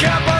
cap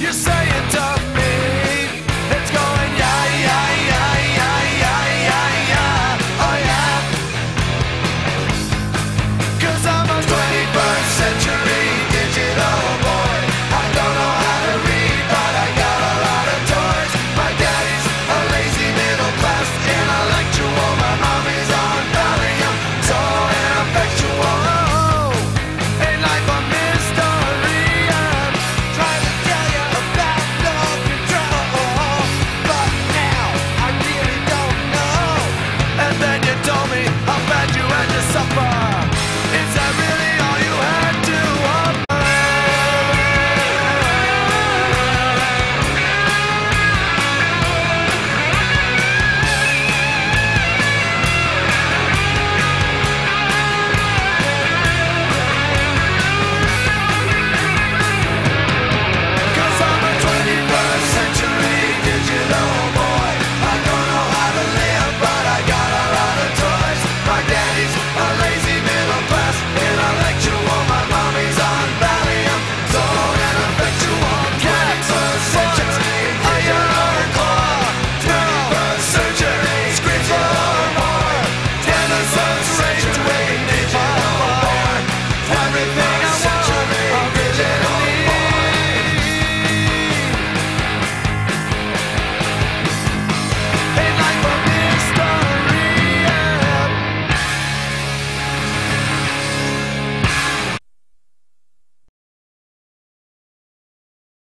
You say